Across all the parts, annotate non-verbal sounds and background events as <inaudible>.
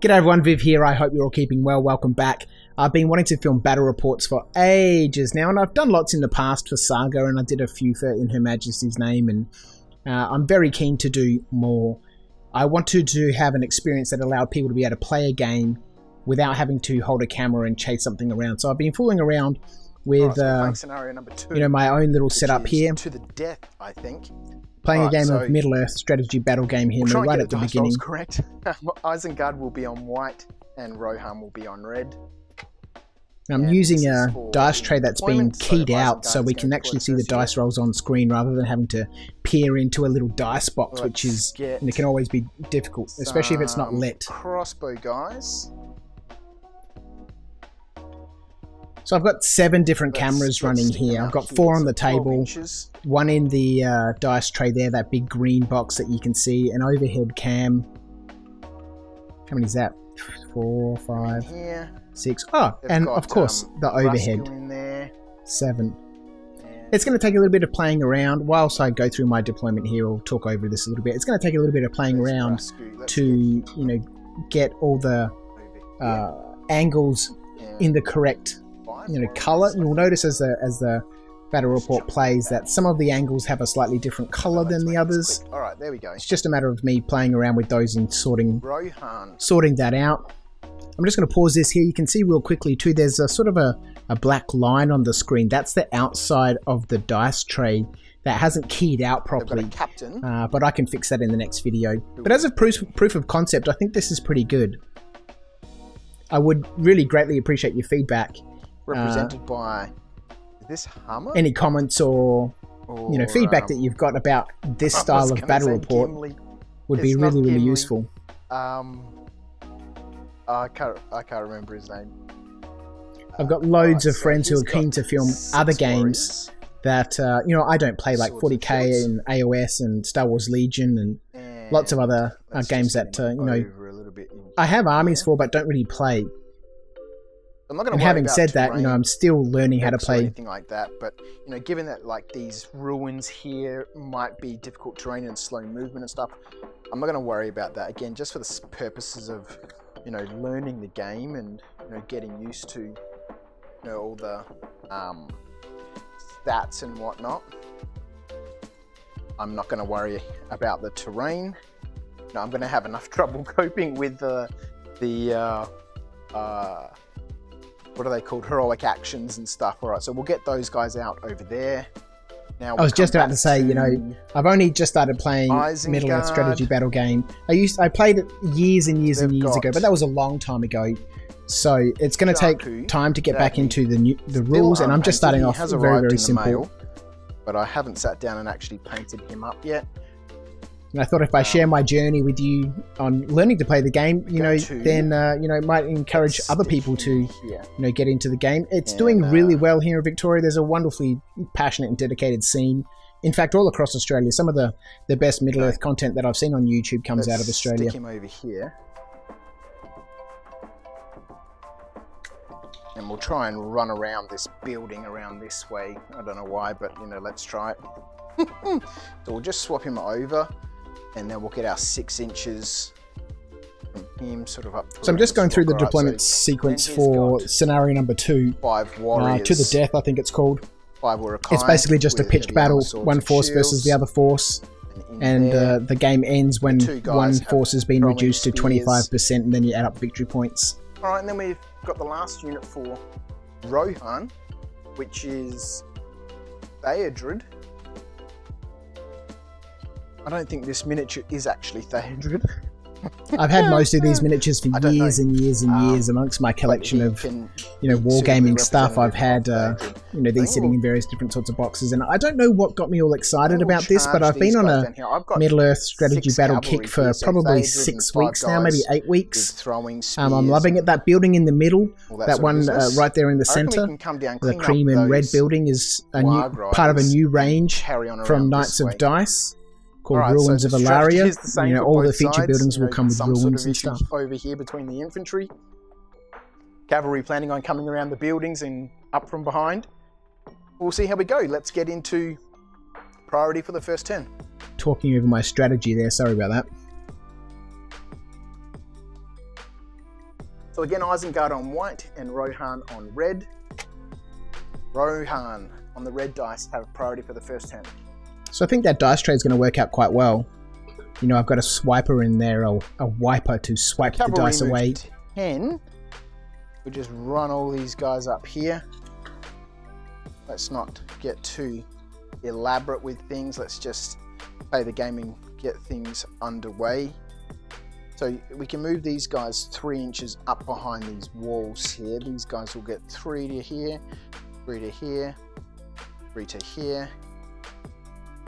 G'day everyone, Viv here. I hope you're all keeping well. Welcome back. I've been wanting to film battle reports for ages now, and I've done lots in the past for Saga, and I did a few for In Her Majesty's name, and uh, I'm very keen to do more. I wanted to have an experience that allowed people to be able to play a game without having to hold a camera and chase something around. So I've been fooling around with, Right, uh, so scenario number two, you know, my own little setup here, to the death, I think. Playing a game so- of Middle Earth strategy battle game here, We'll right at the beginning. correct. <laughs> Isengard will be on white, and Rohan will be on red. I'm And using a dice tray that's been deployment, so keyed out so we can actually see the dice rolls on screen rather than having to peer into a little dice box, which Let's is and it can always be difficult, especially if it's not lit. Crossbow guys. So I've got seven different Let's- cameras running here. I've got four on the table, one in the uh, dice tray there, that big green box that you can see, an overhead cam. How many is that? Four, five, six. Oh, They've and got, of course um, the overhead, seven. It's going to take a little bit of playing around. Whilst I go through my deployment here, I'll talk over this a little bit. It's going to take a little bit of playing there's around to, get you know, get all the uh, angles here. in the correct, you know, color. You'll notice as the as the battle report plays that some of the angles have a slightly different color than the others. All right, there we go. It's just a matter of me playing around with those and sorting Rohan. sorting that out. I'm just going to pause this here. You can see real quickly too. There's a sort of a, a black line on the screen. That's the outside of the dice tray that hasn't keyed out properly. captain. Uh, but I can fix that in the next video. But as a proof, proof of concept, I think this is pretty good. I would really greatly appreciate your feedback. Represented by this Hummer? Any comments or you know feedback um, that you've got about this style of battle report Gimli. would be It's not really really useful. Um, I can't. I can't remember his name. I've got loads of so friends who are keen to film other games warriors, that uh, you know I don't play like Swords 40k and AOS and Star Wars Legion and and lots of other uh, games that uh, you know I have armies for but don't really play. I'm not going to having said that, you know I'm still learning how to play. anything like that. But you know, given that like these ruins here might be difficult terrain and slow movement and stuff, I'm not going to worry about that. Again, just for the purposes of you know learning the game and you know getting used to you know all the um, stats and whatnot. I'm not going to worry about the terrain. No, I'm going to have enough <laughs> trouble coping with the the uh, uh, what are they called heroic actions and stuff. All right, so we'll get those guys out over there. Now I was just about to say, you know, I've only just started playing Middle Earth strategy battle game. I used I played it years and years and years ago, but that was a long time ago. So it's going to take time to get back into the new, the rules, and I'm just starting He off has very very simple. mail, but I haven't sat down and actually painted him up yet. And I thought if I share my journey with you on learning to play the game, you know, then uh, you know it might encourage other people to you know get into the game. It's doing really uh, well here in Victoria. There's a wonderfully passionate and dedicated scene. In fact, all across Australia, some of the, the best Middle Earth content that I've seen on YouTube comes out of Australia. Stick him over here. And we'll try and run around this building around this way. I don't know why, but you know, let's try it. <laughs> so we'll just swap him over and then we'll get our six inches him sort of up. So I'm just going through the Alright, so deployment sequence for scenario number two, five uh, warriors. to the death, I think it's called. Five were It's basically just a pitched battle, one force versus the other force, and there. uh, the game ends when one force has been reduced to 25%, and then you add up victory points. All right, and then we've got the last unit for Rohan, which is Theodred. I don't think this miniature is actually Theodred. I've had most of these miniatures for years know. and years and Um, years amongst my collection of you know be suitably wargaming stuff. I've had uh, you know these think sitting we'll- in various different sorts of boxes, and I don't know what got me all excited about this, but I've been on a down here. I've got Middle Earth strategy battle kick for probably six weeks now, maybe eight weeks. throwing Um, I'm loving it. That building in the middle, all that one uh, right there in the I reckon we center, can come down, the cream and red building is a new part of a new range from Knights this of way. Dice called Alright, so Ruins the of strategy Alaria. is the same You know, all the feature sides. buildings You will know, come with some sort ruins of and stuff. over here between the infantry. Cavalry planning on coming around the buildings and up from behind. We'll see how we go. Let's get into priority for the first turn. Talking over my strategy there. Sorry about that. So again, Isengard on white and Rohan on red. Rohan on the red dice have priority for the first turn. So I think that dice tray is going to work out quite well. You know, I've got a swiper in there, a, a wiper to swipe the dice away. 10. We'll just run all these guys up here. Let's not get too elaborate with things. Let's just play the game and get things underway. So we can move these guys three inches up behind these walls here. These guys will get three to here, three to here, three to here.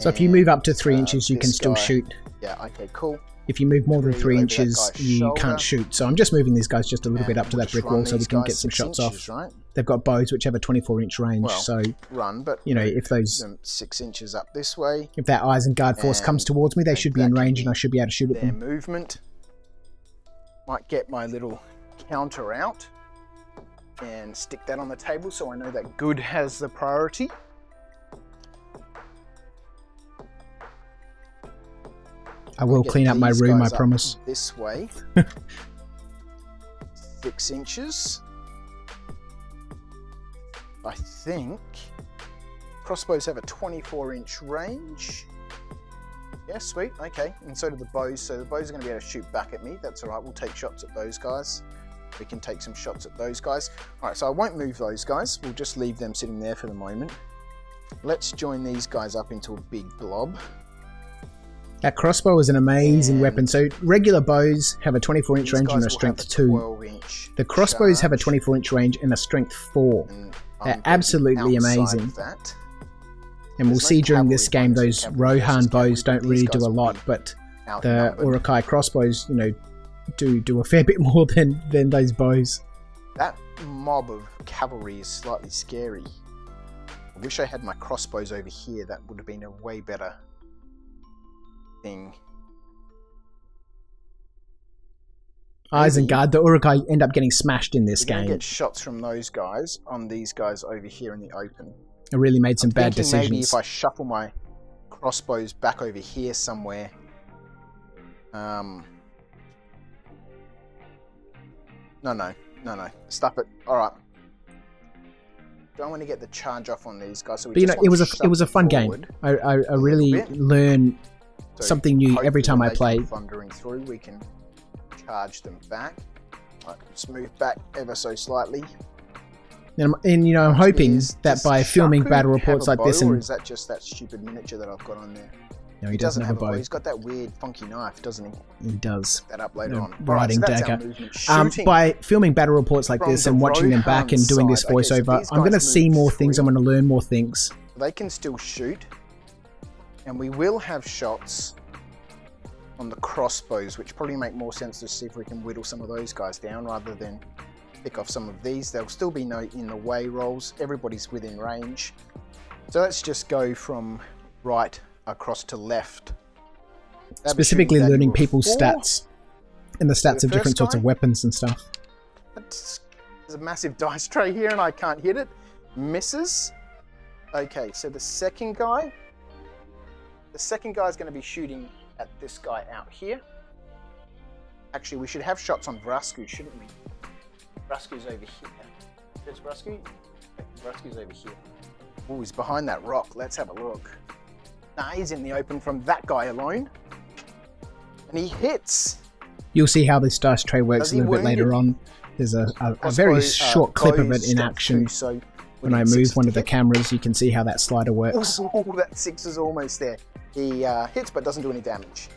So if you move up to three uh, inches, you can still guy- shoot. Yeah, okay, cool. If you move more than Three three over that inches, you shoulder. can't shoot. So I'm just moving these guys just a little bit up to that brick wall so we can get some shots inches, off. Right? They've got bows which have a 24 inch range. Well, so Run, but you know if those six inches up this way. if that Isengard force comes towards me, they should be in range and I should be able to shoot at them. movement. Might get my little counter out and stick that on the table so I know that good has the priority. I will clean up my room, I promise. This way. <laughs> Six inches. I think crossbows have a 24 inch range. Yeah, sweet. Okay, and so do the bows. So the bows are going to be able to shoot back at me. That's all right. We'll take shots at those guys. We can take some shots at those guys. All right, so I won't move those guys. We'll just leave them sitting there for the moment. Let's join these guys up into a big blob. That crossbow is an amazing And- weapon. So regular bows have a 24 inch range and a strength 2. The crossbows have a 24 inch range and a strength 4. and They're absolutely amazing. And we'll see during this game, those Rohan bows don't really do a lot, but the. Uruk-hai crossbows, you know, do do a <laughs> fair bit more than, than those bows. That mob of cavalry is slightly scary. I wish I had my crossbows over here. That would have been a way better thing. Isengard, the Uruk-hai end up getting smashed in this to game. get shots from those guys on these guys over here in the open. I really made some I'm bad thinking Maybe decisions. if I shuffle my crossbows back over here somewhere. Um. No, no, no, no. Stop it. All right. Don't want to get the charge off on these guys. So we But you know, it was a it was a fun game. I, I, I really bit. learn So something new every time I play. Thundering through, we can charge them back. Right, just move back ever so slightly. And, and you know, I'm hoping Is- that by filming battle reports like this, bow, or and is that just that stupid miniature that I've got on there? no, he doesn't have a bow. He's got that weird, funky knife, doesn't he? He does. That up later on. riding Alright, so dagger. Um, by filming battle reports like this and watching them back and doing this side. Okay, so voiceover, I'm going to see more things. I'm going to learn more things. they can still shoot, and we will have shots on the crossbows, which probably make more sense to see if we can whittle some of those guys down rather than pick off some of these. There'll still be no in the way rolls. Everybody's within range. So let's just go from right across to left. They'll Specifically, learning people's four. stats and the stats the of different first sorts of weapons and stuff. That's- There's a massive <laughs> dice tray here and I can't hit it. Misses. Okay, so the second guy. The second guy is going to be shooting at this guy out here. Actually, we should have shots on Vrasku, shouldn't we? Vrasku's over here. There's Vrasku. Vrasku's over here. Oh, he's behind that rock. Let's have a look. Nah, he's in the open from that guy alone. And he hits. You'll see how this dice tray works a little bit later on. There's a, a, a very uh, short clip of it in action. so When I move one of the cameras, you can see how that slider works. <laughs> Oh, that six is almost there. He uh, hits but doesn't do any damage.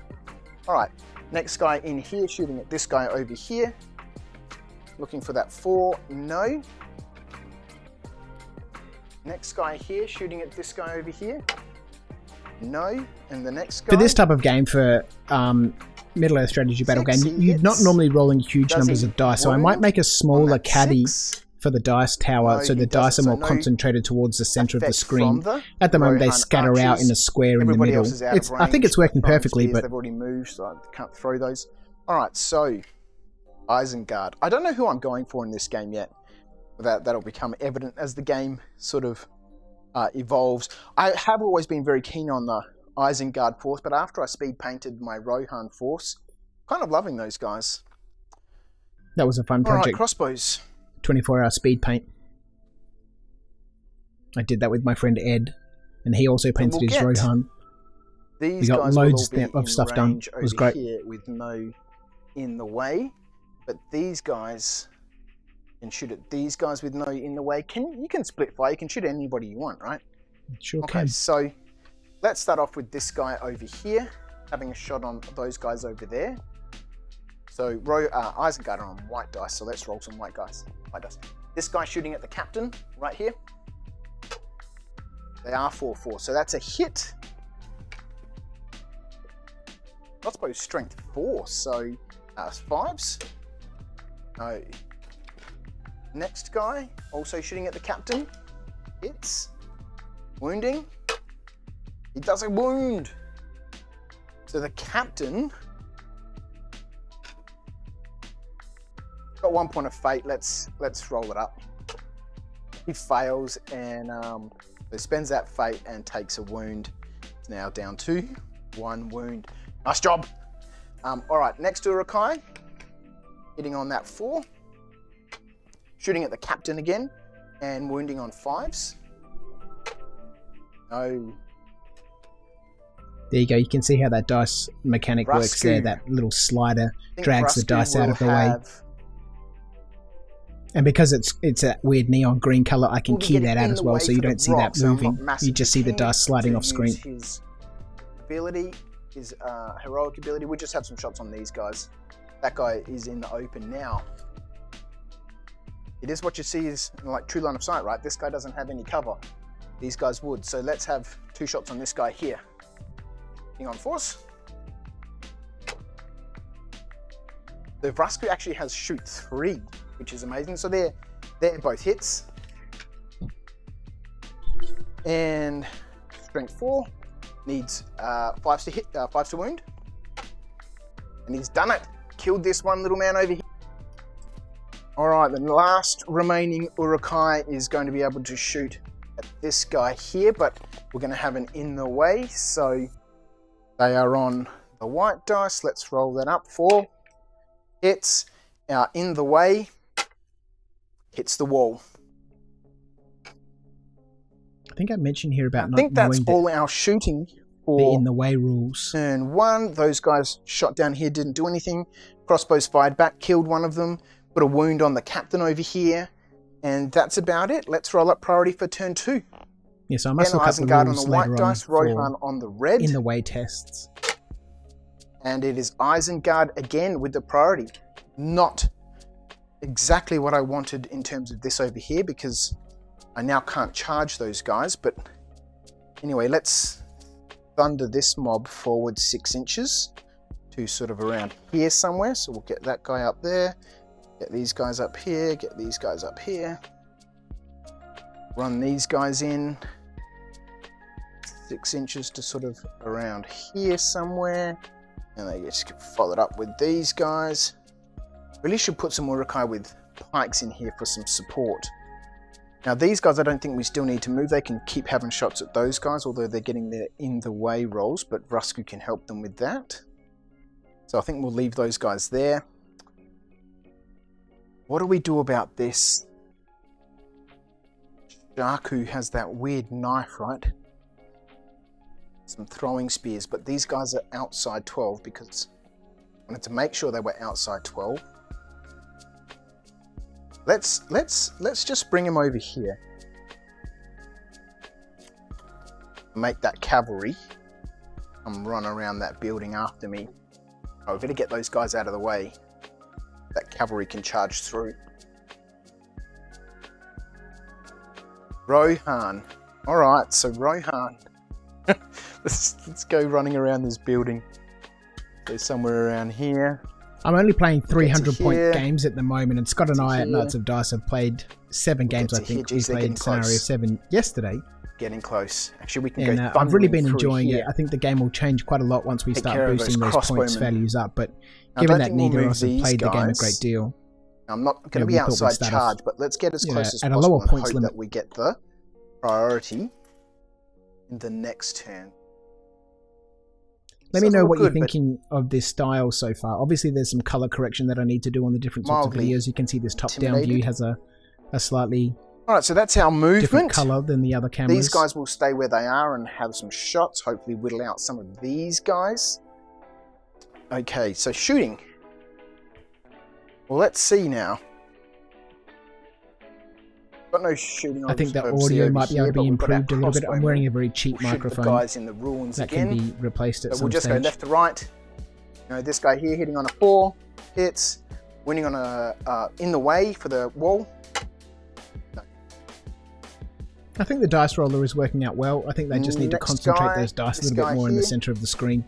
All right, next guy in here shooting at this guy over here. Looking for that four, no. Next guy here shooting at this guy over here. No, and the next guy. For this type of game, for um, Middle Earth strategy battle Six, game, you're not hits. normally rolling huge Does numbers of dice, so I might make a smaller caddy six, for the dice tower, No, so the dice are more So no concentrated towards the center of the screen. the At the moment, they scatter out in a square in the middle. else is out It's, of I think it's working perfectly, but they've already moved, so I can't throw those. All right, so Isengard. I don't know who I'm going for in this game yet. That that'll become evident as the game sort of uh, evolves. I have always been very keen on the Isengard force, but after I speed painted my Rohan force, kind of loving those guys. That was a fun project. All right, crossbows. 24 hour speed paint. I did that with my friend Ed, and he also painted we'll his Rohan. These We got guys loads of stuff done. It was great. Here with no in the way, but these guys can shoot at These guys with no in the way can you can split fire. You can shoot anybody you want, right? Sure Okay, can. so let's start off with this guy over here, having a shot on those guys over there. So Ro, uh, Isengard are on white dice, so let's roll some white dice. This guy shooting at the captain right here. They are 4-4, so that's a hit. Crossbow strength 4, so uh, fives. No. Next guy, also shooting at the captain. Hits. Wounding. He does a wound. So the captain got one point of fate. Let's let's roll it up. He fails and um, so spends that fate and takes a wound. It's now down to one wound. Nice job. Um, all right, next to Uruk-hai, hitting on that four, shooting at the captain again, and wounding on fives. No. There you go. You can see how that dice mechanic works there. That little slider, Drags the dice out of the way. And because it's it's a weird neon green color, I can key that out as well, so you don't see that so moving. You just see the dice sliding off screen. His ability, his uh, heroic ability. We just have some shots on these guys. That guy is in the open now. It is what you see is like true line of sight, right? This guy doesn't have any cover. These guys would. So let's have two shots on this guy here. Hang on force. The Vrasku actually has shoot three, which is amazing. So they're they're both hits. And strength four needs uh, to hit, uh, to wound, and he's done it. Killed this one little man over here. All right, the last remaining Uruk-hai is going to be able to shoot at this guy here, but we're going to have an in the way, so they are on the white dice. Let's roll that up. Four hits uh, in the way, hits the wall. I think I mentioned here about I not think that's all our shooting the for in the way rules. turn one. Those guys shot down here, didn't do anything. Crossbows fired back, killed one of them, put a wound on the captain over here, and that's about it. Let's roll up priority for turn two. Yeah, so I must look up the Isengard on the white dice, Rohan on the red, in the way tests. and it is Isengard again with the priority. Not exactly what I wanted in terms of this over here because I now can't charge those guys, but anyway, let's thunder this mob forward six inches to sort of around here somewhere. So we'll get that guy up there, get these guys up here, get these guys up here, run these guys in six inches to sort of around here somewhere. And they just get followed up with these guys. Really should put some Uruk-hai with pikes in here for some support. Now these guys I don't think we still need to move. They can keep having shots at those guys, although they're getting their in the way rolls, but Vrasku can help them with that. So I think we'll leave those guys there. What do we do about this? Sharku has that weird knife, right? Some throwing spears, but these guys are outside 12 because I wanted to make sure they were outside 12. Let's let's let's just bring him over here. Make that cavalry come run around that building after me. Oh, we better get those guys out of the way. That cavalry can charge through. Rohan. Alright, so Rohan. <laughs> let's, let's go running around this building. Go somewhere around here. I'm only playing 300 point here. games at the moment, and Scott and I at. Knights of Dice have played seven games. I think we played Scenario close. 7 yesterday, Getting close. Actually, we can and go. uh, I've really been enjoying here. it. I think the game will change quite a lot once we Take start boosting those points values up. But given that we'll neither of us have played the game a great deal, I'm not going to be we thought we'd outside charge, but let's get as close as possible. at a lower and points hope limit. that we get the priority in the next turn. Let me know what you're thinking of this style so far. Obviously, there's some color correction that I need to do on the different sorts of videos. You can see this top-down view has a, a slightly All right, so that's our different movement. color than the other cameras. These guys will stay where they are and have some shots. Hopefully, whittle out some of these guys. Okay, so shooting. Well, let's see now. No shooting. I think obviously audio might be here, able to be we've got our improved a little bit. I'm wearing a very cheap We'll microphone guys in the ruins that again. can be replaced at So some we'll just stage. go left to right. You know, this guy here hitting on a four, hits, winning on a uh, in the way for the wall. I think the dice roller is working out well. I think they just need to concentrate guy, those dice a little bit more in the center of the screen.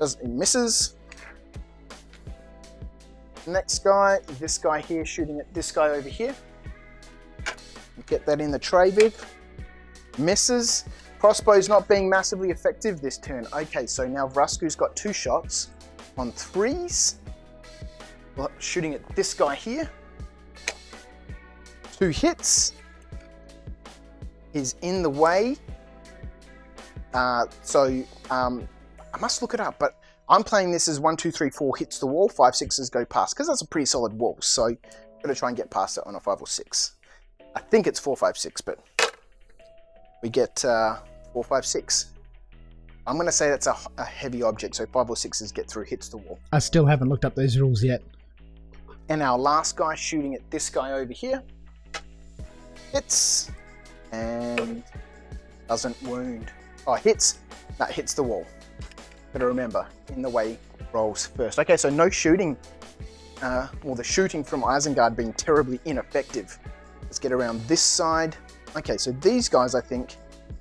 Does he misses? Next guy, this guy here shooting at this guy over here. Get that in the tray bib. Misses. Crossbow's not being massively effective this turn. Okay, so now Vrasku's got two shots on threes. Well, Shooting at this guy here. Two hits. Is in the way. Uh, so um, I must look it up, but I'm playing this as one, two, three, four hits the wall, five, sixes go past, because that's a pretty solid wall. So I'm gonna try and get past it on a five or six. I think it's four, five, six, but we get uh, four, five, six. I'm gonna say that's a, a heavy object, so five or sixes get through, hits the wall. I still haven't looked up those rules yet. And our last guy shooting at this guy over here hits and doesn't wound. Oh, hits. That hits the wall. Gotta remember, in the way rolls first. Okay, so no shooting. Uh, well, the shooting from Isengard being terribly ineffective. Let's get around this side. Okay, so these guys, I think,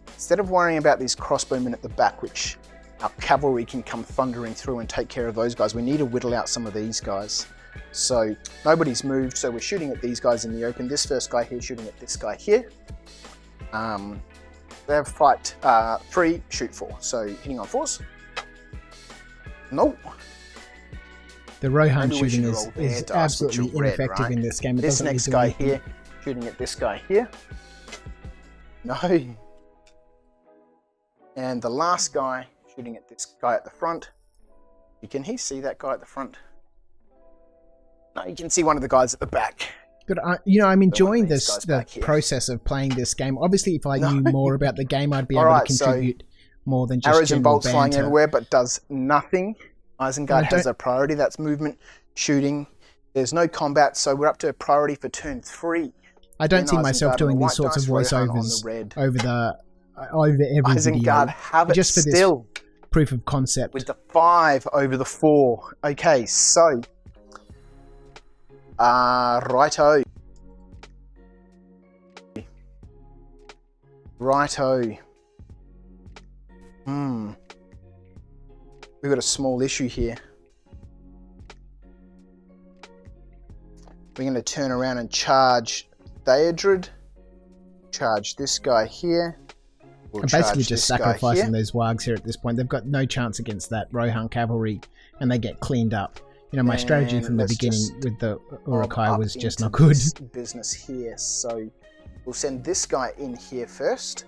instead of worrying about these crossbowmen at the back, which our cavalry can come thundering through and take care of those guys, we need to whittle out some of these guys. So nobody's moved, so we're shooting at these guys in the open. This first guy here shooting at this guy here. Um, they have fight uh, three, shoot four. So hitting on fours. Nope. The Rohan shooting is, is absolutely red, ineffective right? in this game. It This next guy here shooting at this guy here. No. And the last guy shooting at this guy at the front. You can he see that guy at the front? No, you can see one of the guys at the back. But I, you know, I'm enjoying this the process of playing this game. Obviously, if I No. knew more about the game, I'd be <laughs> able Alright, to so contribute more than just Arrows and general bolts flying everywhere, but does nothing. Isengard has a priority. That's movement, shooting. There's no combat, so we're up to a priority for turn three. I don't see myself doing these sorts of dice, Rohan on the voiceovers red. over the uh, over every Isengard, video. have it Just for this. Proof of concept. with the five over the four. Okay, so uh righto. Righto. Hmm. We've got a small issue here. We're going to turn around and charge Theodred. Charge this guy here. We'll I'm basically just sacrificing those wargs here at this point. They've got no chance against that Rohan cavalry, and they get cleaned up. You know, my strategy from the beginning with the Uruk-hai was just not good. Business here, so we'll send this guy in here first.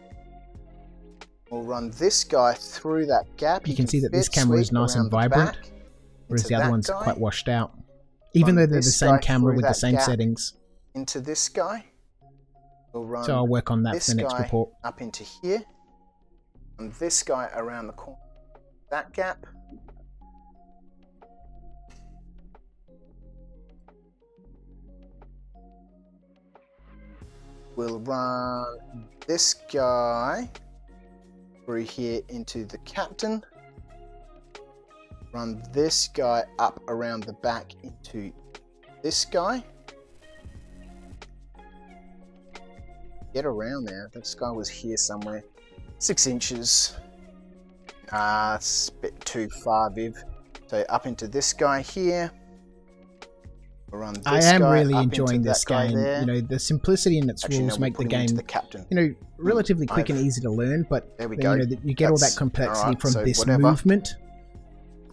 We'll run this guy through that gap. You He can see that this camera is nice and vibrant, back Whereas the other one's guy, quite washed out. Even Run though they're the same camera with the same gap. settings. Into this guy. We'll run So I'll work on that this for the next guy report. up into here, and this guy around the corner. That gap. We'll run this guy through here into the captain. Run this guy up around the back into this guy. Get around there. This guy was here somewhere. Six inches. Ah, it's a bit too far, Viv. So up into this guy here. I am guy really enjoying this that game. there. You know, the simplicity in its Actually, rules we'll make the put him into game, the captain. you know, relatively quick and easy to learn. But There we you go. know, you get all that complexity from so this whatever. movement.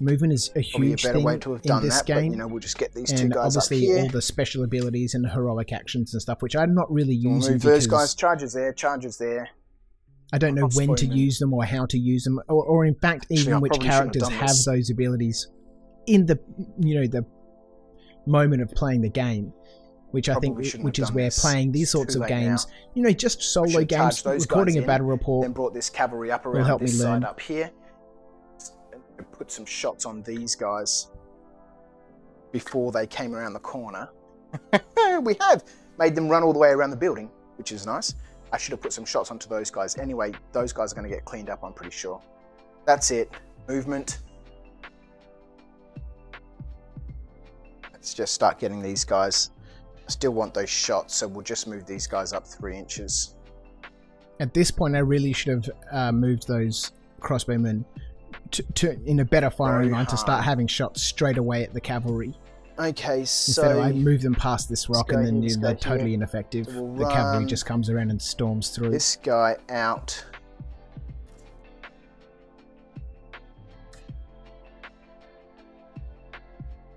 Movement is a Probably a huge better thing way to have in done this that, game. but you know, we'll just get these two and guys up obviously here. all the special abilities and heroic actions and stuff, which I'm not really We'll using move those guys. Charges there, charges there. I don't know when to use them or how to use them, or, or in fact, Actually, even I which probably shouldn't have characters have those abilities in the you know the moment of playing the game. Which I think, which is where this. playing these sorts of games, now. you know, just solo games, recording guys a battle report, Then brought this cavalry up Will around help me this learn. side up here. Put some shots on these guys before they came around the corner. <laughs> we have made them run all the way around the building, which is nice. I should have put some shots onto those guys. Anyway, those guys are going to get cleaned up, I'm pretty sure. That's it. Movement. Let's just start getting these guys. I still want those shots, so we'll just move these guys up three inches. At this point, I really should have uh, moved those crossbowmen to, to in a better firing Very line to start having shots straight away at the cavalry. Okay, Instead of so I move them past this rock and then let's they're totally here. ineffective. We'll the cavalry just comes around and storms through. this guy out.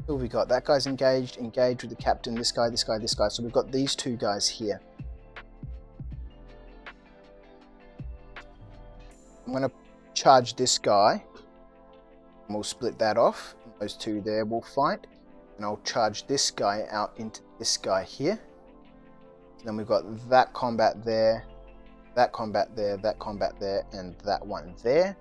Who have we got? That guy's engaged, engaged with the captain, this guy, this guy, this guy. So we've got these two guys here. I'm going to charge this guy. And we'll split that off. Those two there will fight. And I'll charge this guy out into this guy here. Then we've got that combat there, that combat there, that combat there, and that one there.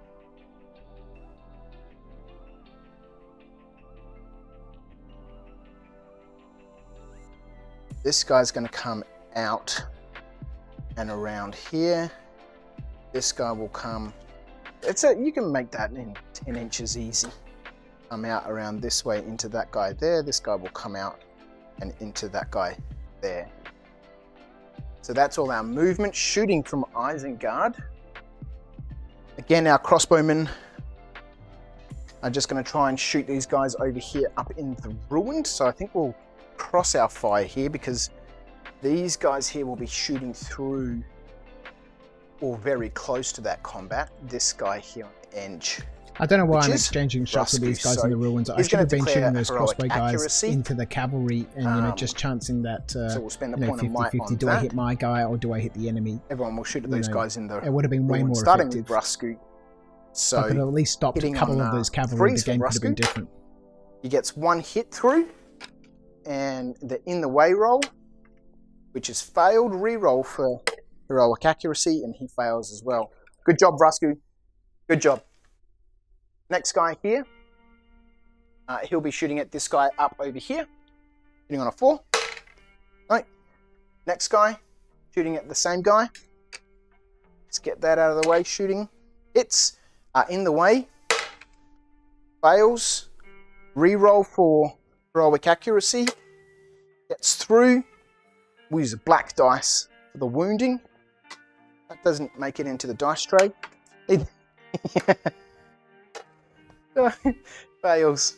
This guy's going to come out and around here. This guy will come. It's a you can make that in 10 inches easy. Come out around this way into that guy there. This guy will come out and into that guy there. So that's all our movement. Shooting from Isengard. Again, our crossbowmen are just going to try and shoot these guys over here up in the ruined. So I think we'll cross our fire here because these guys here will be shooting through or very close to that combat. This guy here on the edge. I don't know why which I'm exchanging shots with these guys so in the ruins. I should have been shooting those crossbow guys accuracy. into the cavalry and you know Um, just chancing that uh, so we'll spend a you know point of 50 might 50 do I hit my guy or do I hit the enemy? Everyone will shoot at those know, guys in the It would have been way more starting effective. with Vrasku. I So could have at least stopped a couple on, of uh, those cavalry. The game could have been different. He gets one hit through, and the in the way roll, which is failed, re-roll for heroic accuracy, and he fails as well. Good job, Vrasku. Good job. Next guy here, uh, he'll be shooting at this guy up over here, shooting on a four. Right. Next guy, shooting at the same guy. Let's get that out of the way. Shooting hits, uh, in the way, fails. Reroll for heroic accuracy. Gets through. We use a black dice for the wounding. That doesn't make it into the dice tray. It <laughs> fails.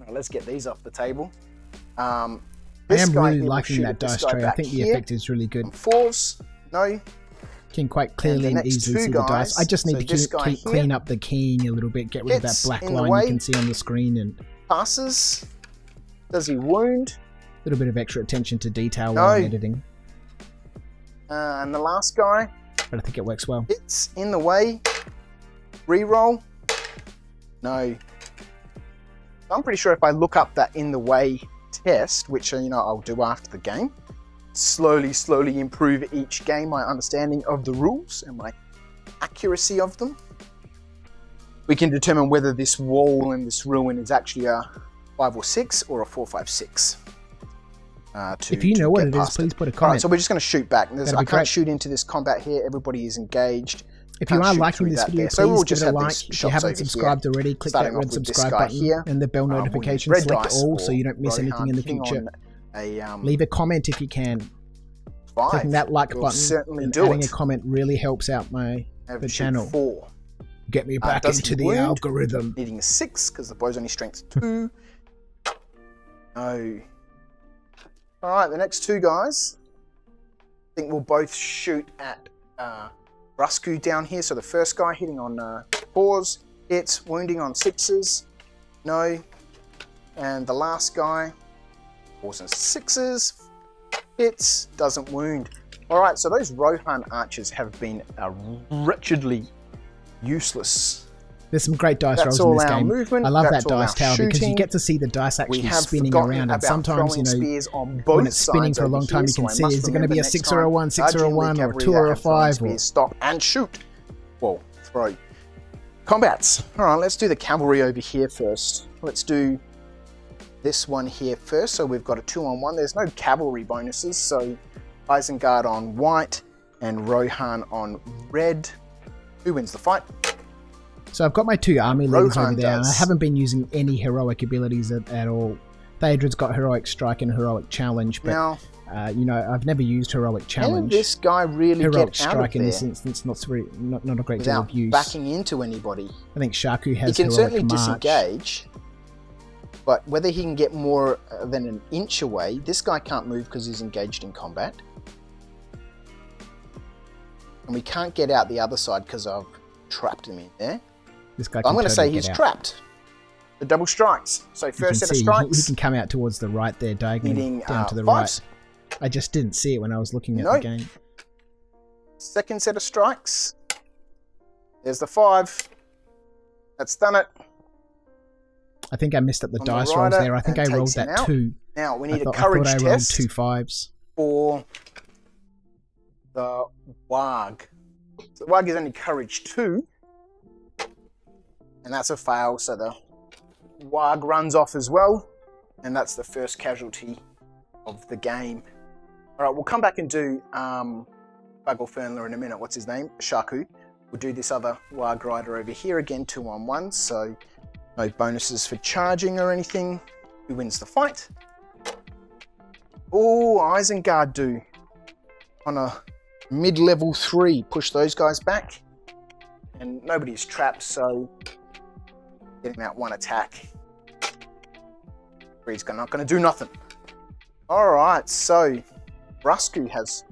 Now let's get these off the table. Um, I am guy really liking that dice tray. I think the effect is really good. Fours, no. Can quite clearly and, next easily see the dice. I just need so to keep, keep clean up the keying a little bit, get rid of that black line way. you can see on the screen, and Passes. Does he wound? a little bit of extra attention to detail No. while editing. Uh, and the last guy But I think it works well. It's in the way. Reroll. No. I'm pretty sure if I look up that in the way test, which you know I'll do after the game, slowly, slowly improve each game my understanding of the rules and my accuracy of them. We can determine whether this wall and this ruin is actually a five or six or a four, five, six. Uh, to, If you know what it is, please put a All right, comment. so we're just going to shoot back. I can't great. shoot into this combat here. Everybody is engaged. if you are liking this video, there. please So we'll give just it a like. If you haven't over here. subscribed already, click Starting that red off with this subscribe button here. and the bell Um, notification. red Select all so you don't miss anything in the future. A, um, Leave a comment if you can. five. Clicking that like will button certainly and adding it. a comment really helps out my Have the channel. Four. get me Uh, back does into he the wound? algorithm. Needing a six because the bow's only strength two. <laughs> no. All right, the next two guys. I think we'll both shoot at uh, Vrasku down here. So the first guy hitting on uh, fours, hits, wounding on sixes, no. And the last guy, fours and sixes, hits, doesn't wound. Alright, so those Rohan archers have been uh, wretchedly useless. There's some great dice That's rolls in this game. movement. I love that dice tower because you get to see the dice actually spinning around, and sometimes you know when it's spinning for a long time, here, you can I see is it going to be a six or a one, six or a one, or a two or a five? Or Stop and shoot. Well, throw. Combats. All right, let's do the cavalry over here first. Let's do this one here first. So we've got a two on one. There's no cavalry bonuses, so Isengard on white and Rohan on red. Who wins the fight? So I've got my two army leaders over there, and I haven't been using any heroic abilities at, at all. Theodred's got heroic strike and heroic challenge, but now, uh, you know I've never used heroic challenge. this guy really heroic get out of strike in this instance not very, not, not a great deal of use. backing into anybody? I think Sharku has. He can certainly march. disengage, but whether he can get more uh, than an inch away, this guy can't move because he's engaged in combat. And we can't get out the other side because I've trapped him in there. This guy. I'm going to say he's out. trapped. The double strikes. So first set of see he- strikes, He can come out towards the right there, diagonally down uh, to the fives. right. I just didn't see it when I was looking at Nope. the game. Second set of strikes. There's the five. That's done it. I think I missed up the On the dice rolls there. I think I rolled that out. two. Now we I need thought, a courage I thought I rolled test two fives. for the Warg. So the Warg is only courage two. And that's a fail, so the Warg runs off as well. And that's the first casualty of the game. Alright, we'll come back and do um, Fernler in a minute. What's his name? Sharku. We'll do this other Warg rider over here again, two on one. So no bonuses for charging or anything. Who wins the fight? Oh, Isengard do. On a mid-level three, push those guys back. And nobody's trapped, so get that one attack. Three's not going to do nothing. Alright, so Vrasku has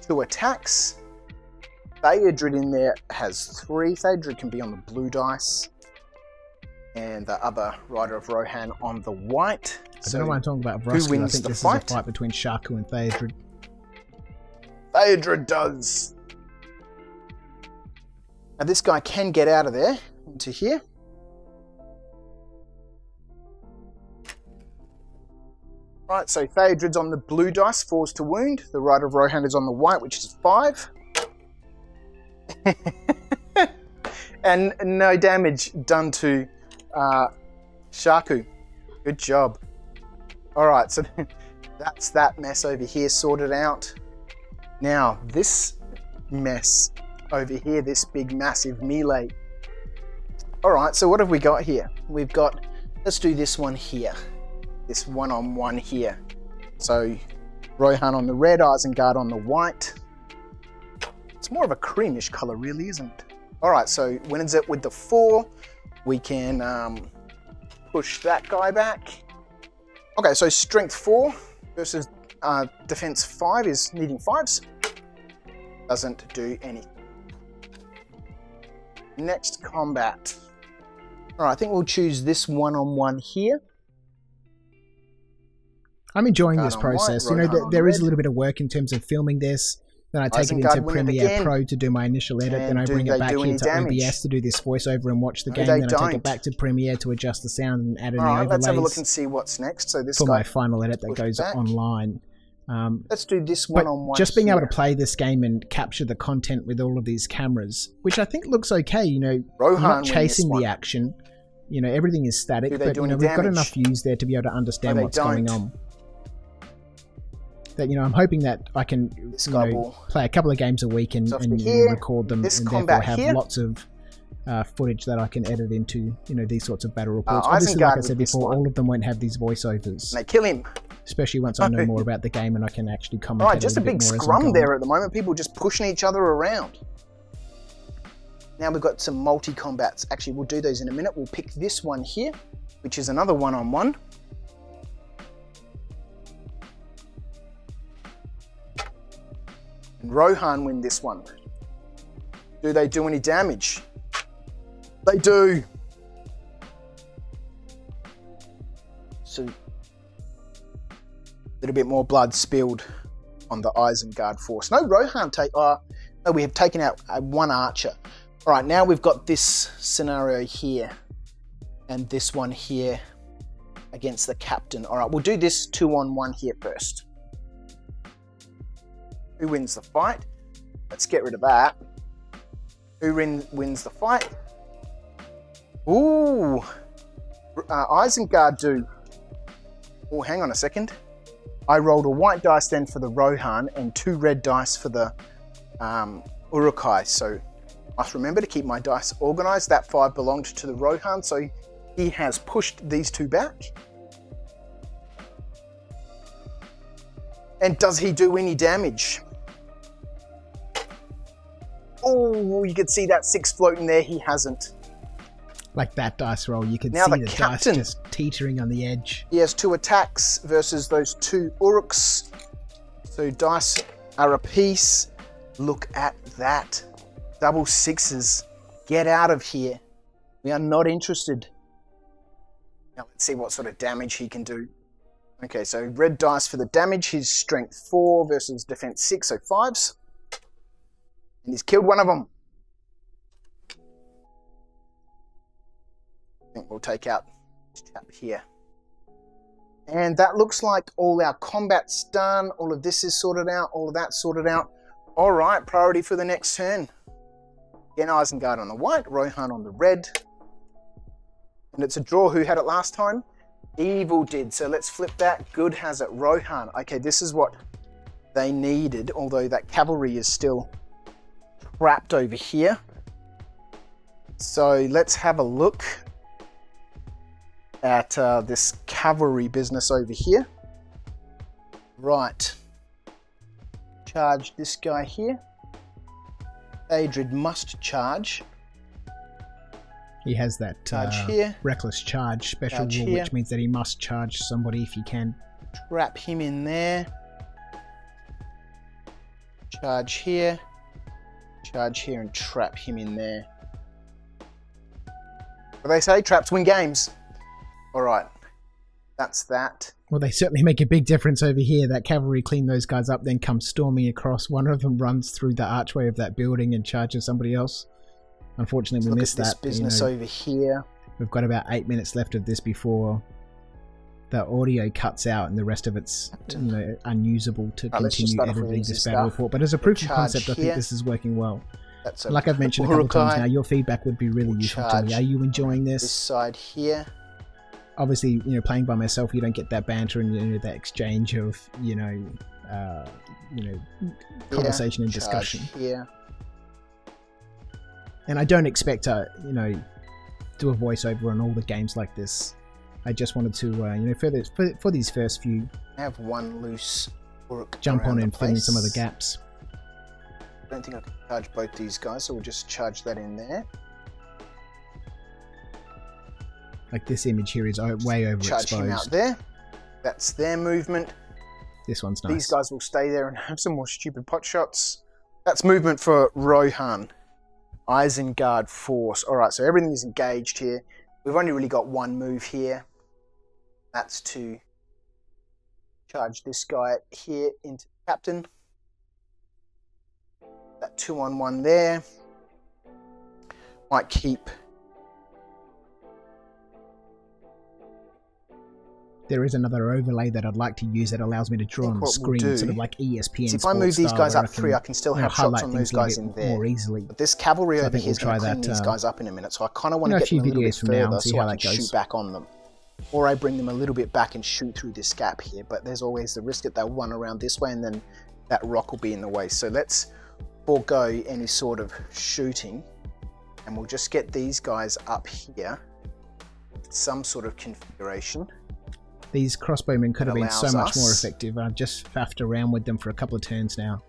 two attacks. Theodred in there has three. Theodred can be on the blue dice. And the other Rider of Rohan on the white. I don't know why I'm talking about who Vrasku. I wins think the this fight? is a fight between Sharku and Theodred. Phaedra does. Now this guy can get out of there into here. Right, so Theodred's on the blue dice, falls to wound. The Rider of Rohan is on the white, which is five. <laughs> and no damage done to uh, Sharku. Good job. All right, so <laughs> that's that mess over here sorted out. Now, this mess over here, this big massive melee. All right, so what have we got here? We've got, let's do this one here. This one-on-one here. So, Rohan on the red, Isengard on the white. It's more of a creamish color, really, isn't it? All right, so when it's it with the four, we can um, push that guy back. Okay, so strength four versus uh, defense five is needing fives. Doesn't do anything. Next combat. All right, I think we'll choose this one-on-one here. I'm enjoying this on process. You know, th- there is a little bit of work in terms of filming this. Then I take it into Premiere. Pro to do my initial edit. then I bring it back do here to damage? OBS to do this voiceover and watch the game. Then I take don't. it back to Premiere to adjust the sound and add any All right, let's have a look and see what's next. So this for my final edit that goes back. online. Um, let's do this one-on-one. just being able to play this game and capture the content with all of these cameras, which I think looks okay. You know, Rohan not chasing the action. You know, everything is static, but you know, we've got enough views there to be able to understand what's going don't. on. That you know, I'm hoping that I can you know, play a couple of games a week and, and, here, record them, this and therefore have here- lots of uh, footage that I can edit into you know these sorts of battle Uh, reports. Obviously, like I said before, one. all of them won't have these voiceovers, they kill him. especially once <laughs> I know more about the game and I can actually commentate. All right, just a little big bit more as scrum there at the moment. People just pushing each other around. Now we've got some multi-combats. Actually, we'll do those in a minute. We'll pick this one here, which is another one-on-one. And Rohan win this one. Do they do any damage? They do. So, a little bit more blood spilled on the Isengard force. No Rohan take. Oh, no, we have taken out uh, one archer. All right, now we've got this scenario here, and this one here against the captain. All right, we'll do this two on one here first. Who wins the fight? Let's get rid of that. Who win, wins the fight? Ooh, uh, Isengard do. Oh, hang on a second. I rolled a white dice then for the Rohan and two red dice for the um, Uruk-hai. So I must remember to keep my dice organized. That five belonged to the Rohan, so he has pushed these two back. And does he do any damage? Oh, you can see that six floating there. He hasn't. Like that dice roll, you can Now see the the, captain- dice just teetering on the edge. He has two attacks versus those two Uruks. So dice are a piece. Look at that. Double sixes. Get out of here. We are not interested. Now let's see what sort of damage he can do. Okay, so red dice for the damage. His strength 4 versus defense 6, so 5s. And he's killed one of them. I think we'll take out this chap here. And that looks like all our combat's done. All of this is sorted out. All of that's sorted out. All right, priority for the next turn. Again, Isengard on the white, Rohan on the red. And it's a draw. Who had it last time? Evil did. So let's flip that. Good has it. Rohan. Okay, this is what they needed, although that cavalry is still trapped over here. So let's have a look at uh, this cavalry business over here. Right. Charge this guy here. Adrid must charge. He has that Charge uh, here. reckless charge special Charge rule, here. which means that he must charge somebody if he can. Trap him in there. Charge here. Charge here and trap him in there. What they say? Traps win games. Alright. That's that. Well, they certainly make a big difference over here. That cavalry clean those guys up, then come storming across. One of them runs through the archway of that building and charges somebody else. Unfortunately, we Look at missed this that. you business know. over here. We've got about eight minutes left of this before the audio cuts out and the rest of it's you know, unusable to Right, continue start off with editing this battle report. But as a proof of concept, I think this is working well. Like I've mentioned a couple of times now, your feedback would be really We'll useful to me. Are you enjoying This this? side here. Obviously, you know, playing by myself, you don't get that banter and you know, that exchange of you know, uh, you know, conversation and discussion. Yeah. And I don't expect to, you know, do a voiceover on all the games like this. I just wanted to, uh, you know, for, this, for for these first few, I have one loose jump on and fill in some of the gaps. I don't think I can charge both these guys, so we'll just charge that in there. Like this image here is way Charge him out overexposed. there. That's their movement. This one's nice. These guys will stay there and <laughs> have some more stupid pot shots. That's movement for Rohan. Isengard Force. Alright, so everything is engaged here. We've only really got one move here. That's to charge this guy here into Captain. That two on one there. Might keep There is another overlay that I'd like to use that allows me to draw on the what we'll screen, sort of like ESPN. See, if I move these guys up I three, I can still have shots on those guys in there. more easily. But this cavalry So over here is we'll going try to clean that, these uh, guys up in a minute, so I kind of want to get them a little bit videos from now further so I can shoot back on them. Or I bring them a little bit back and shoot through this gap here, but there's always the risk that they'll run around this way and then that rock will be in the way. So let's forego any sort of shooting and we'll just get these guys up here. Some sort of configuration. These crossbowmen could have been so much more effective. I've just faffed around with them for a couple of turns now,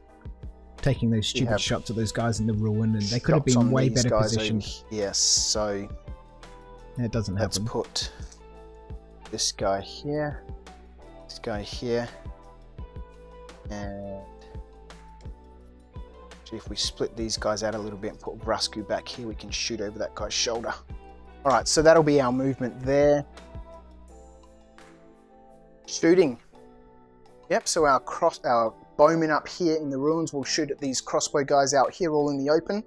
taking those stupid shots at those guys in the ruin, and they could have been way better positioned. Yes, so That doesn't Let's put this guy here, this guy here, and if we split these guys out a little bit and put Vrasku back here, we can shoot over that guy's shoulder. All right, so that'll be our movement there. Shooting. Yep, so our cross, our bowmen up here in the ruins. We'll shoot at these crossbow guys out here all in the open.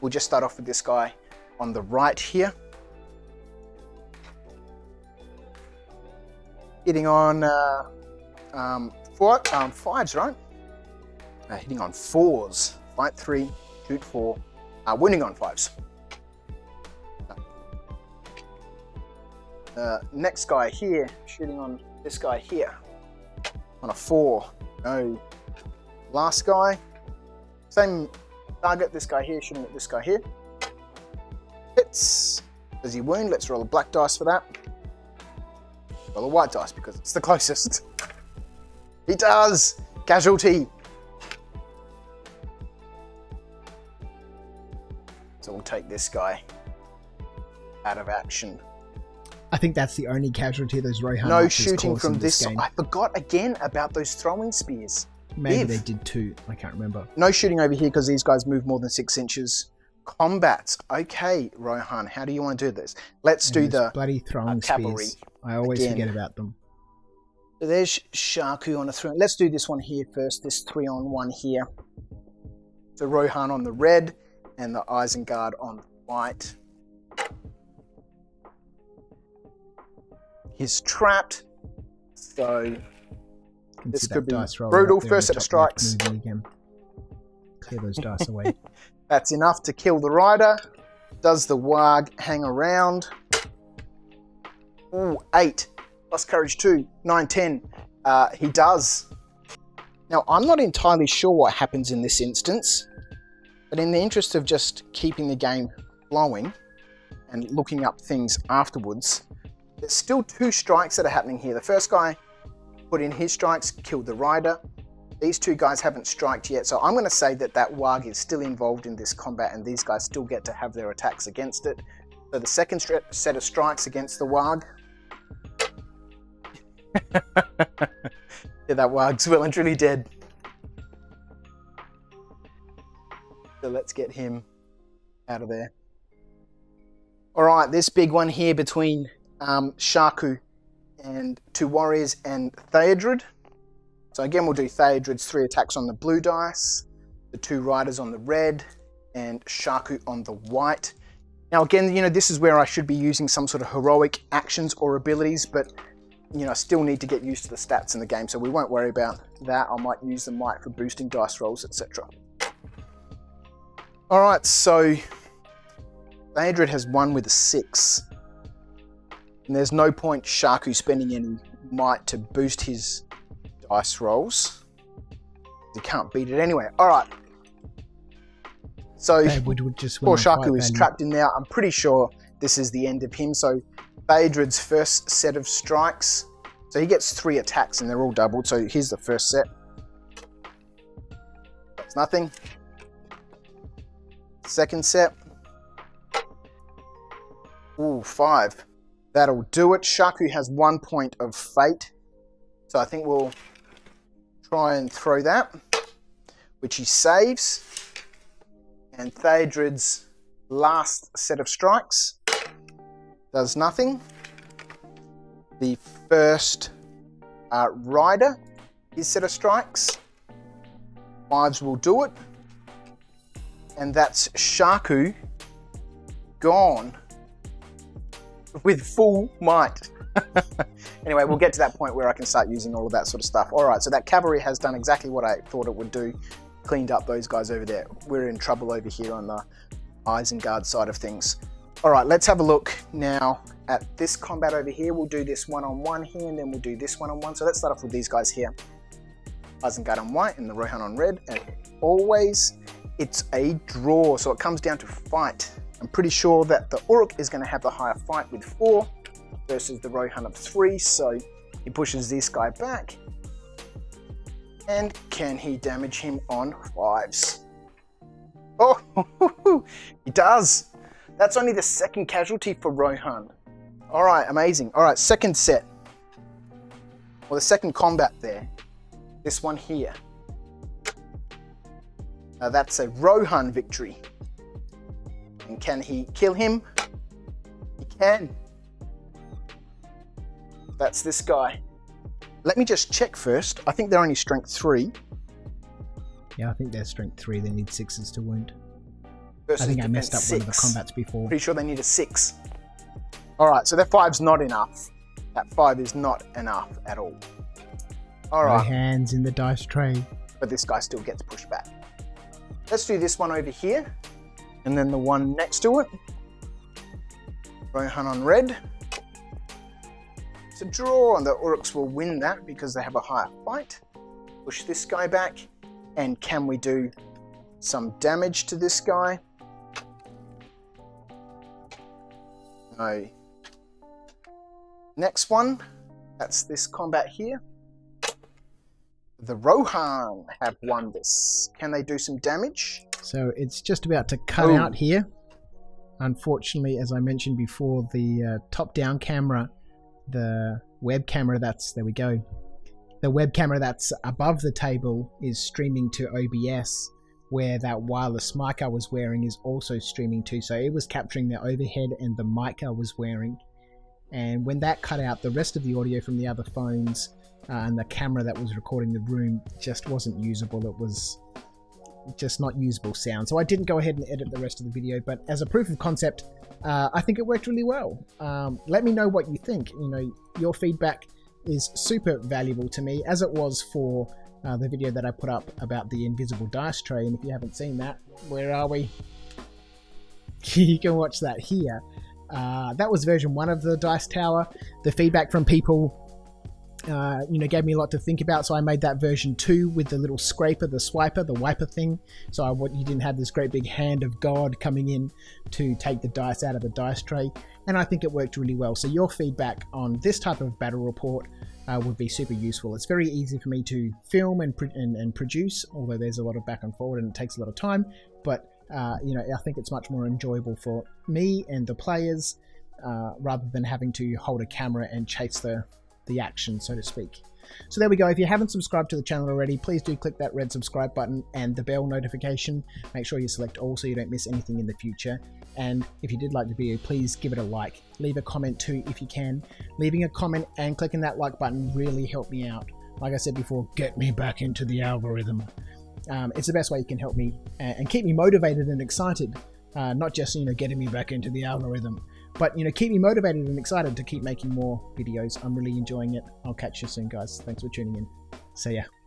We'll just start off with this guy on the right here. Hitting on uh, um, four, um, fives, right? Uh, hitting on fours. Fight three, shoot four, uh, winning on fives. Uh, next guy here, shooting on this guy here. On a four. No. Last guy. Same target, this guy here, shooting at this guy here. Hits. Does he wound? Let's roll a black dice for that. Roll a white dice because it's the closest. he does! Casualty! So we'll take this guy out of action. I think that's the only casualty those Rohan No shooting from in this. game. I forgot again about those throwing spears. Maybe if. they did two. I can't remember. No shooting over here because these guys move more than six inches. Combats. Okay, Rohan, how do you want to do this? Let's And do the. bloody uh, throwing cavalry spears. I always again. forget about them. So there's Sharku on the throne. Let's do this one here first. This three on one here. The Rohan on the red and the Isengard on the white. He's trapped. So This could be brutal. up there in First set of strikes. Clear those dice away. <laughs> that's enough to kill the rider. Does the Warg hang around? Ooh, 8. Plus courage 2. 9, 10. Uh, he does. Now, I'm not entirely sure what happens in this instance, but in the interest of just keeping the game flowing and looking up things afterwards, there's still two strikes that are happening here. The first guy put in his strikes, killed the rider. These two guys haven't striked yet, so I'm going to say that that Warg is still involved in this combat and these guys still get to have their attacks against it. So the second set of strikes against the Warg. <laughs> yeah, that works. well and truly dead. So let's get him out of there. All right, this big one here between um, Sharku and two warriors and Theodred. So again, we'll do Theodred's three attacks on the blue dice, the two riders on the red, and Sharku on the white. Now again, you know, this is where I should be using some sort of heroic actions or abilities, but you know, I still need to get used to the stats in the game, so we won't worry about that. I might use the might for boosting dice rolls, etc. All right, so Theodred has won with a six. And there's no point Sharku spending any might to boost his dice rolls. He can't beat it anyway. Alright. So would, would just poor Sharku is trapped in there. I'm pretty sure this is the end of him. So Theodred's first set of strikes. So he gets three attacks and they're all doubled. So here's the first set. That's nothing. Second set. Ooh, five. That'll do it. Sharku has one point of fate. So I think we'll try and throw that, which he saves. And Theodred's last set of strikes does nothing. The first uh, rider, his set of strikes, fives will do it. And that's Sharku gone with full might. <laughs> anyway, we'll get to that point where I can start using all of that sort of stuff. All right, so that cavalry has done exactly what I thought it would do, cleaned up those guys over there. We're in trouble over here on the Isengard side of things. All right, let's have a look now at this combat over here. We'll do this one-on-one here, and then we'll do this one-on-one. So let's start off with these guys here. Isengard on white and the Rohan on red, and always it's a draw, so it comes down to fight. I'm pretty sure that the Uruk is going to have the higher fight with four versus the Rohan of three, so he pushes this guy back. And can he damage him on fives? <laughs> Oh, <laughs> he does. That's only the second casualty for Rohan. All right, amazing. All right, second set. Well, the second combat there. This one here. Now that's a Rohan victory. And can he kill him? He can. That's this guy. Let me just check first. I think they're only strength three. Yeah, I think they're strength three. They need sixes to wound. I think I messed up defense one of the combats before. Pretty sure they need a six. All right, so that five's not enough. That five is not enough at all. All right. Right, hands in the dice tray. but this guy still gets pushed back. Let's do this one over here, and then the one next to it. Rohan on red. It's a draw, and the Uruks will win that because they have a higher fight. Push this guy back, and can we do some damage to this guy? No. Next one, that's this combat here. The Rohan have won this. Can they do some damage? So it's just about to cut Ooh. out here. Unfortunately, as I mentioned before, the uh, top-down camera, the web camera that's there we go. The web camera that's above the table is streaming to OBS, where that wireless mic I was wearing is also streaming to. So it was capturing the overhead and the mic I was wearing. And when that cut out, the rest of the audio from the other phones uh, and the camera that was recording the room just wasn't usable. It was just not usable sound. So I didn't go ahead and edit the rest of the video, but as a proof of concept, uh, I think it worked really well. Um, let me know what you think. You know, your feedback is super valuable to me, as it was for uh, the video that I put up about the invisible dice tray. And if you haven't seen that, where are we? <laughs> you can watch that here. Uh, that was version one of the Dice Tower. The feedback from people uh, you know, gave me a lot to think about. So I made that version two with the little scraper, the swiper, the wiper thing. So I, you didn't have this great big hand of God coming in to take the dice out of the dice tray, and I think it worked really well. So your feedback on this type of battle report uh, would be super useful. It's very easy for me to film and, and and produce, although there's a lot of back and forward and it takes a lot of time. But uh, you know, I think it's much more enjoyable for me and the players uh, rather than having to hold a camera and chase the the action, so to speak. So there we go. If you haven't subscribed to the channel already, please do click that red subscribe button and the bell notification. Make sure you select all so you don't miss anything in the future. And if you did like the video, please give it a like. Leave a comment too if you can. Leaving a comment and clicking that like button really help me out. Like I said before, get me back into the algorithm. Um, it's the best way you can help me and, and keep me motivated and excited. Uh, not just you know getting me back into the algorithm, but you know keep me motivated and excited to keep making more videos. I'm really enjoying it. I'll catch you soon, guys. Thanks for tuning in. See ya.